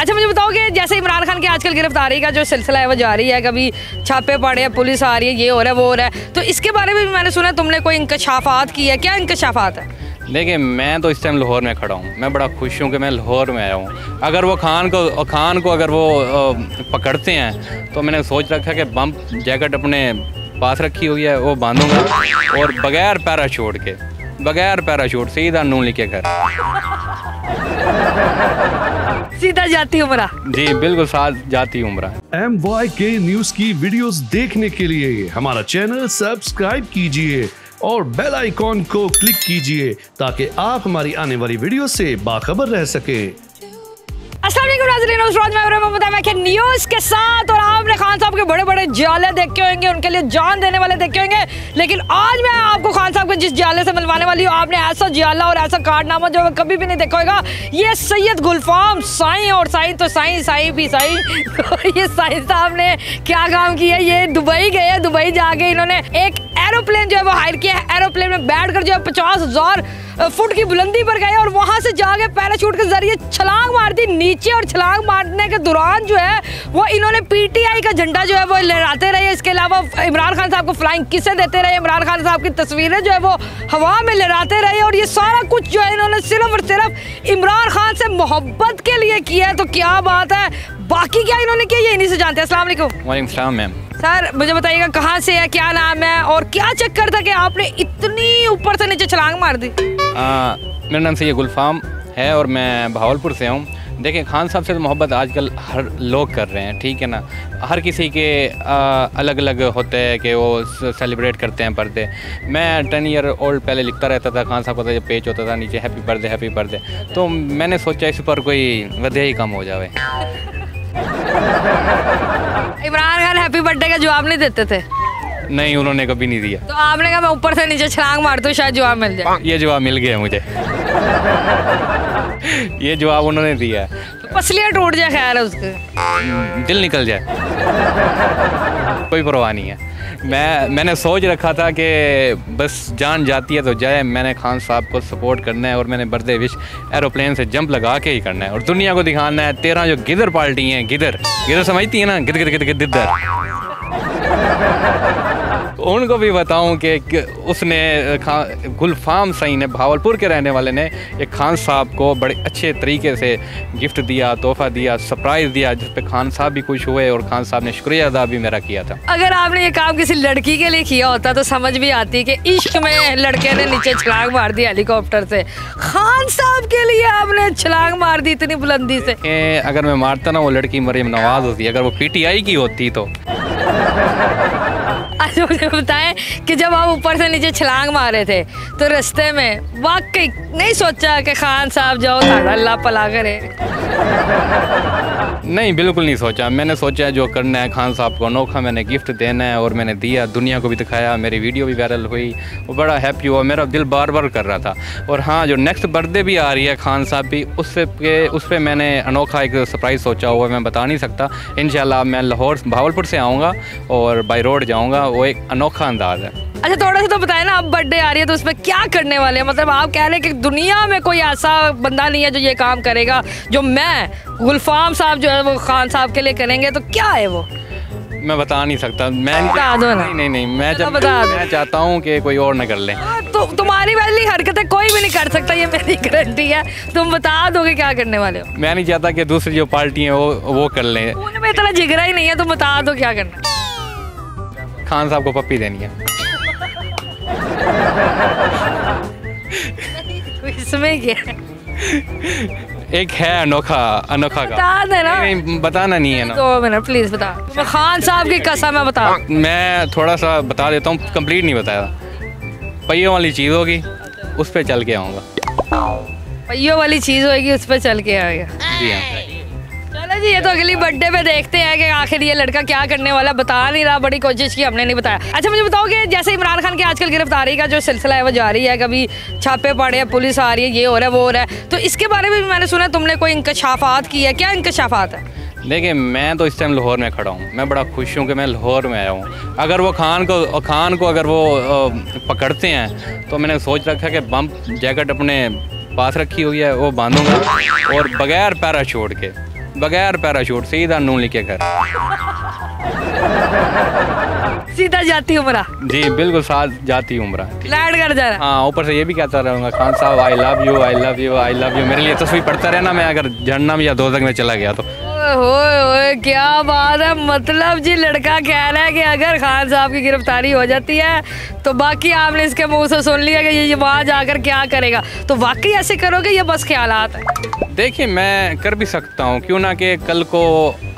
अच्छा मुझे बताओ कि जैसे इमरान खान की आजकल गिरफ्तारी का जो सिलसिला है, वो जारी है, कभी छापे पड़े हैं, पुलिस आ रही है, ये हो रहा है, वो हो रहा है तो इसके बारे में भी मैंने सुना तुमने कोई इंकशाफात की है? क्या इंकशाफात है? देखिए, मैं तो इस टाइम लाहौर में खड़ा हूँ। मैं बड़ा खुश हूँ कि मैं लाहौर में आया हूँ। अगर वो खान को खान को अगर वो पकड़ते हैं तो मैंने सोच रखा कि बम जैकेट अपने पास रखी हुई है, वो बांधूँगा, और बगैर पैराशूट के, बगैर पैराशूट, सीधा नून लिखे घर। सीधा जाती उम्र जी बिल्कुल साथ जाती उम्र एम वाई के न्यूज़ की वीडियोस देखने के लिए हमारा चैनल सब्सक्राइब कीजिए और बेल आइकॉन को क्लिक कीजिए ताकि आप हमारी आने वाली वीडियो से बाखबर रह सकें। देखे होंगे, उनके लिए जान देने वाले देखे होंगे, लेकिन आज मैं आपको खान साहब के जिस जाले से मिलवाने वाली हूँ, आपने ऐसा जाला और ऐसा कारनामा जो कभी भी नहीं देखा होगा, ये सैयद गुलफाम साई और साई तो साई साई भी साई, ये साई साहब ने क्या काम किया? ये दुबई गए, दुबई जाके इन्होंने एक एरोप्लेन जो है वो हायर किया है। एरोप्लेन में बैठ जो है पचास फुट की बुलंदी पर गए और वहाँ से जाके पैराशूट के ज़रिए छलांग मार दी नीचे और छलांग मारने के दौरान जो है वो इन्होंने पीटीआई का झंडा जो है वो लहराते रहे। इसके अलावा इमरान खान साहब को फ्लाइंग किसे देते रहे। इमरान खान साहब की तस्वीरें जो है वो हवा में लहराते रहे और ये सारा कुछ जो है इन्होंने सिर्फ़ और सिर्फ़ इमरान खान से मोहब्बत के लिए किया है। तो क्या बात है? बाकी क्या इन्होंने किया ये इन्हीं से जानते हैं। वालेकुम। मैम। सर मुझे बताइएगा कहाँ से है क्या नाम है और क्या चक्कर था कि आपने इतनी ऊपर से नीचे छलांग मार दी? मेरा नाम सैयद गुलफाम है और मैं भावलपुर से हूँ। देखिए खान साहब से तो मोहब्बत आजकल हर लोग कर रहे हैं ठीक है ना? हर किसी के आ, अलग अलग होते हैं कि वो सेलिब्रेट करते हैं बर्थडे मैं टेन ईयर ओल्ड पहले लिखता रहता था खान साहब का जब पेज होता था नीचे हैप्पी बर्थडे हैप्पी बर्थडे तो मैंने सोचा इस पर कोई वजह ही कम हो जाए इमरान खान हैप्पी बर्थडे का जवाब नहीं देते थे? नहीं उन्होंने कभी नहीं दिया। तो आपने कहा मैं ऊपर से नीचे छलांग मारती हूँ शायद जवाब मिल जाए। ये जवाब मिल गया मुझे। ये जवाब उन्होंने दिया। है पसलियाँ टूट जाए खैर है उसके। दिल निकल जाए। कोई परवाह नहीं है। मैं मैंने सोच रखा था कि बस जान जाती है तो जाए। मैंने खान साहब को सपोर्ट करना है और मैंने बर्थडे विश एरोप्लेन से जंप लगा के ही करना है। और दुनिया को दिखाना है तेरह जो गिदर पार्टी हैं गिदर। गिदर समझती है ना? गिद गिद गिद गिद गिदर। उनको भी बताऊँ कि उसने खान गुलफाम सही ने भावलपुर के रहने वाले ने एक खान साहब को बड़े अच्छे तरीके से गिफ्ट दिया तोहफा दिया सरप्राइज़ दिया जिस पे खान साहब भी खुश हुए और खान साहब ने शुक्रिया अदा भी मेरा किया था। अगर आपने ये काम किसी लड़की के लिए किया होता तो समझ भी आती कि इश्क में लड़के ने नीचे छलांग मार दी हेलीकॉप्टर से। खान साहब के लिए आपने छलांग मार दी इतनी बुलंदी से। अगर मैं मारता ना वो लड़की मरियम नवाज़ होती अगर वो पीटीआई की होती तो। अच्छा मुझे बताएँ कि जब आप ऊपर से नीचे छलांग मारे थे तो रस्ते में वाकई नहीं सोचा कि खान साहब जाओ अल्लाह पला करे। नहीं, बिल्कुल नहीं सोचा। मैंने सोचा जो करना है, खान साहब को अनोखा मैंने गिफ्ट देना है और मैंने दिया, दुनिया को भी दिखाया, मेरी वीडियो भी वायरल हुई। वो बड़ा हैप्पी हुआ, मेरा दिल बार बार कर रहा था। और हाँ जो नेक्स्ट बर्थडे भी आ रही है खान साहब भी उससे पे उस पर मैंने अनोखा एक सरप्राइज़ सोचा हुआ मैं बता नहीं सकता। इन मैं लाहौर भावलपुर से आऊँगा और बाई रोड जाऊँगा, वो एक अनोखा अंदाज है। अच्छा थोड़ा सा तो बताए ना अब बर्थडे आ रही है तो उसमें क्या करने वाले हैं? मतलब आप कह रहे हैं कि दुनिया में कोई ऐसा बंदा नहीं है जो ये काम करेगा जो मैं गुलफाम साहब जो है वो खान साहब के लिए करेंगे तो क्या है वो? मैं बता नहीं सकता। मैं बता दो ना। नहीं नहीं नहीं मैं जब बता मैं चाहता हूँ कि कोई और ना कर ले। हाँ, तो तुम्हारी वाली हरकतें कोई भी नहीं कर सकता ये मेरी गारंटी है। तुम बता दोगे क्या करने वाले हो? मैं नहीं चाहता कि दूसरी जो पार्टी है वो वो कर लें। उनमें इतना जिगरा ही नहीं है तुम बता दो क्या करना खान साहब को पप्पी देनी है। इसमें क्या? एक है अनोखा अनोखा का। बता देना नहीं, नहीं बताना नहीं है ना। दो मिनट प्लीज़ बता। मैं खान साहब की कसम है बता। मैं थोड़ा सा बता देता हूँ कंप्लीट नहीं बताया। पहियों वाली चीज़ होगी उस पर चल के आऊँगा। पहियों वाली चीज़ होगी उस पर चल के आएगा। जी हाँ। जी, ये तो अगली बर्थडे पे देखते हैं कि आखिर ये लड़का क्या करने वाला, बता नहीं रहा, बड़ी कोशिश की, हमने नहीं बताया। अच्छा मुझे बताओ कि जैसे इमरान खान की आजकल गिरफ्तारी का जो सिलसिला है, वो जारी है, कभी छापे पड़े हैं, पुलिस आ रही है, ये हो रहा है, वो हो रहा है तो इसके बारे में भी मैंने सुना तुमने कोई इंकशाफात की है? क्या इंकशाफात है? देखिए, मैं तो इस टाइम लाहौर में खड़ा हूँ। मैं बड़ा खुश हूँ कि मैं लाहौर में आया हूँ। अगर वो खान को खान को अगर वो पकड़ते हैं तो मैंने सोच रखा कि बम जैकेट अपने पास रखी हुई है, वो बांधूँगा, और बगैर पैराशूट के बगैर पैराशूट सीधा नून लिखे घर। सीधा जाती उमरा। जी बिल्कुल साथ जाती उम्र। लैंड कर जा रहा हाँ। ऊपर से ये भी कहता रहूँगा खान साहब I love you I love you I love you मेरे लिए तस्वीर पढ़ता रहना मैं अगर जहन्नम या दो में चला गया तो। ओए होए क्या बात है? मतलब जी लड़का कह रहा है कि अगर खान साहब की गिरफ्तारी हो जाती है तो बाकी आपने इसके मुँह से सुन लिया कि ये वहाँ जाकर क्या करेगा? तो वाकई ऐसे करोगे? ये बस ख्याल है। देखिए मैं कर भी सकता हूँ। क्यों ना कि कल को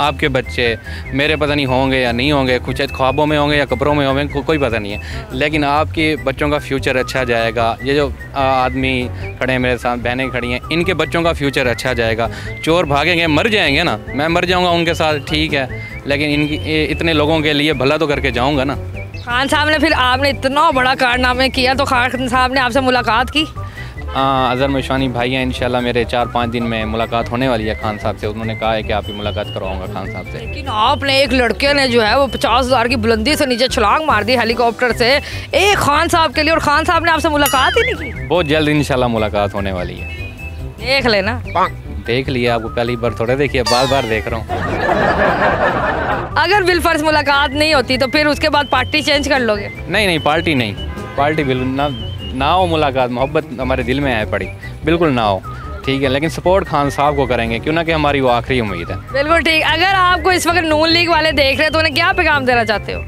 आपके बच्चे मेरे पता नहीं होंगे या नहीं होंगे कुछ ख्वाबों में होंगे या कपड़ों में होंगे को, कोई पता नहीं है। लेकिन आपके बच्चों का फ्यूचर अच्छा जाएगा। ये जो आदमी खड़े हैं मेरे साथ बहनें खड़ी हैं इनके बच्चों का फ्यूचर अच्छा जाएगा। चोर भागेंगे मर जाएँगे ना। मैं मर जाऊँगा उनके साथ ठीक है। लेकिन इनकी इतने लोगों के लिए भला तो करके जाऊँगा ना। खान साहब ने फिर आपने इतना बड़ा कारनामे किया तो खान साहब ने आपसे मुलाकात की? अज़हर मशानी भाई हैं इंशाल्लाह मेरे चार पाँच दिन में मुलाकात होने वाली है खान साहब से। उन्होंने कहा है कि आपकी मुलाकात करवाऊँगा खान साहब से। लेकिन आपने एक लड़के ने जो है वो पचास हज़ार की बुलंदी से नीचे छलांग मार दी हेलीकॉप्टर से एक खान साहब के लिए और खान साहब ने आपसे मुलाकात ही नहीं की। बहुत जल्द इंशाल्लाह मुलाकात होने वाली है। देख लेना। देख लिया आपको पहली बार थोड़े देखिए बार बार देख रहा हूँ। अगर बिलफर्स मुलाकात नहीं होती तो फिर उसके बाद पार्टी चेंज कर लोगे। नहीं नहीं पार्टी नहीं। पार्टी बिल्कुल ना ना हो मुलाकात मोहब्बत हमारे दिल में आए पड़ी। बिल्कुल ना हो। ठीक है लेकिन सपोर्ट खान साहब को करेंगे क्यों ना कि हमारी वो आखिरी उम्मीद है। बिल्कुल ठीक। अगर आपको इस वक्त नून लीग वाले देख रहे हैं तो उन्हें क्या पैगाम देना चाहते हो?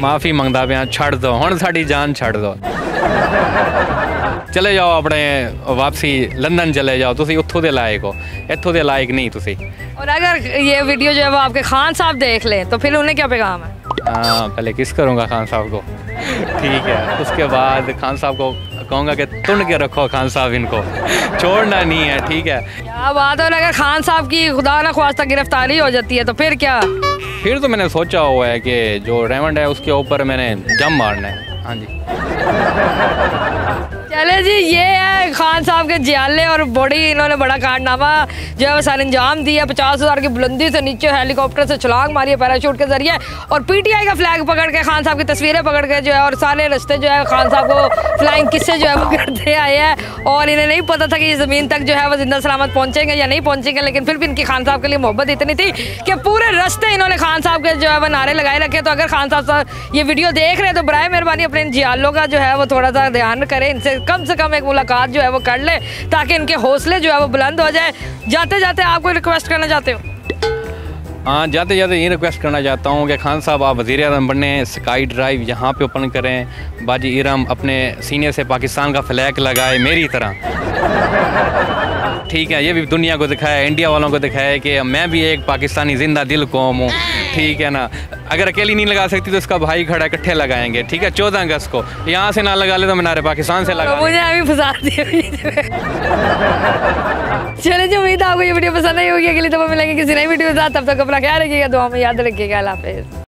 माफ़ी मंगता पे हाँ, छड़ दो। हूँ साड़ी जान छड़ दो। ਚਲੇ ਜਾਓ ਆਪਣੇ ਵਾਪਸੀ ਲੰਦਨ ਚਲੇ ਜਾਓ ਤੁਸੀਂ ਉੱਥੋਂ ਦੇ ਲਾਇਕ ਹੋ ਇੱਥੋਂ ਦੇ ਲਾਇਕ ਨਹੀਂ ਤੁਸੀਂ और अगर ये वीडियो जो है वो आपके खान साहब देख लें तो फिर उन्हें क्या पैगाम है हाँ पहले किस करूँगा खान साहब को ठीक है उसके बाद खान साहब को कहूँगा कि तुन के रखो खान साहब इनको छोड़ना नहीं है ठीक है क्या बात है और अगर खान साहब की खुदा न ख्वास्ता गिरफ्तारी हो जाती है तो फिर क्या फिर तो मैंने सोचा हुआ है कि जो रेमंड है उसके ऊपर मैंने जम मारना है हाँ जी चले जी ये है खान साहब के जियाले और बड़ी इन्होंने बड़ा कारनामा जो है वो सर अंजाम दिया पचास हज़ार की बुलंदी से नीचे हेलीकॉप्टर से छलांग मारी है पैराशूट के ज़रिए और पीटीआई का फ्लैग पकड़ के खान साहब की तस्वीरें पकड़ के जो है और सारे रास्ते जो है खान साहब को फ्लाइंग किससे जो है वो करते आए हैं और इन्हें नहीं पता था कि ज़मीन तक जो है वो ज़िंदा सलामत पहुँचेंगे या नहीं पहुँचेंगे, लेकिन फिर भी इनकी खान साहब के लिए मोहब्बत इतनी थी कि पूरे रास्ते इन्होंने खान साहब के जो है वो नारे लगाए रखे। तो अगर खान साहब ये वीडियो देख रहे हैं तो बर मेहरबानी अपने जियालों का जो है वो थोड़ा सा ध्यान करें, इनसे कम से कम एक मुलाकात जो है वो कर ले, ताकि इनके हौसले जो है वो बुलंद हो जाए। जाते जाते आप कोई रिक्वेस्ट करना चाहते हो? हाँ जाते जाते ये रिक्वेस्ट करना चाहता हूँ कि खान साहब, आप वज़ी अजम बने स्काई ड्राइव यहाँ पे ओपन करें। बाजी इरम अपने सीनियर से पाकिस्तान का फ्लैग लगाए, मेरी तरह। ठीक है ये भी दुनिया को दिखाया इंडिया वालों को दिखाया कि मैं भी एक पाकिस्तानी ज़िंदा दिल कौम हूँ। ठीक है ना? अगर अकेली नहीं लगा सकती तो इसका भाई खड़ा इकट्ठे लगाएँगे ठीक है? चौदह अगस्त को। यहाँ से ना लगा ले तो मनारे पाकिस्तान से लगा तो मुझे अभी फंसा चले जी उम्मीद आपको ये वीडियो पसंद आई होगी। अगली दफ़ा मिलेंगे किसी नई वीडियो के साथ। तब तक अपना ख्याल रखिएगा दुआ में याद रखिएगा। अल्लाह हाफिज़।